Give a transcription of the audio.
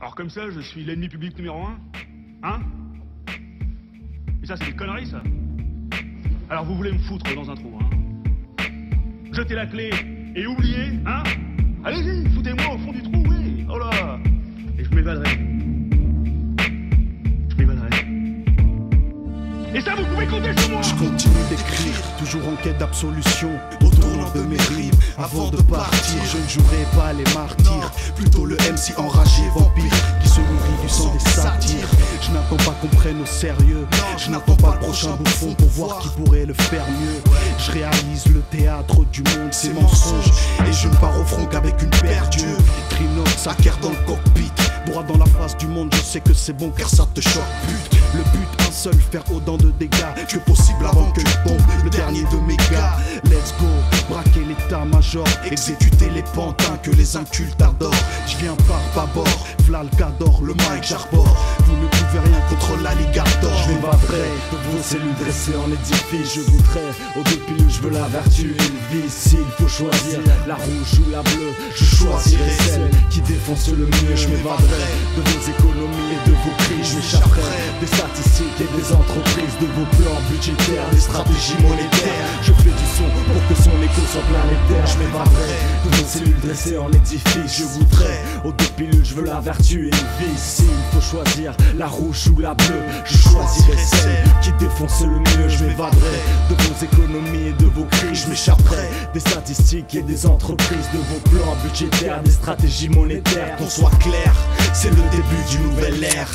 Alors comme ça, je suis l'ennemi public numéro un Hein? Et ça, c'est des conneries, ça. Alors vous voulez me foutre dans un trou, hein? Jetez la clé et oubliez, hein? Allez-y, foutez-moi au fond du trou, oui. Oh là. Et je m'évaderai. Je m'évaderai. Et ça, vous pouvez compter sur moi. Je continue d'écrire, toujours en quête d'absolution De mes avant de partir Je ne jouerai pas les martyrs. Plutôt le MC enragé, vampire Qui se nourrit du sang des satires Je n'attends pas qu'on prenne au sérieux. Je n'attends pas le prochain bouffon pour voir qui pourrait le faire mieux. Je réalise le théâtre du monde, c'est mensonge. Et je ne pars au front qu'avec une paire d'yeux Trinox, hacker dans le cockpit. Droit dans la face du monde, je sais que c'est bon car ça te choque but Le but un seul, faire autant de dégâts que possible avant que je tombe Exécuter les pantins que les incultes adorent. Je viens par bâbord, v'là le le mic j'arbore Vous ne pouvez rien contre l'alligator. Je m'évaderai de vos cellules dressées en édifice. Je voudrais au début je veux la vertu et le vice. S'il faut choisir la rouge ou la bleue Je choisirai celle qui défonce le mieux. Je m'évaderai de vos économies et de vos crises. Je m'échapperai des statistiques et des entreprises De vos plans budgétaires, des stratégies monétaires. Je fais cellules dressées en édifice. Je voudrais au deux pilules je veux la vertu et le vice. S'il faut choisir la rouge ou la bleue Je choisirai celle qui défonce le mieux. Je m'évaderai de vos économies et de vos crises. Je m'échapperai des statistiques et des entreprises De vos plans budgétaires, des stratégies monétaires. Qu'on soit clair, c'est le début d'une nouvelle ère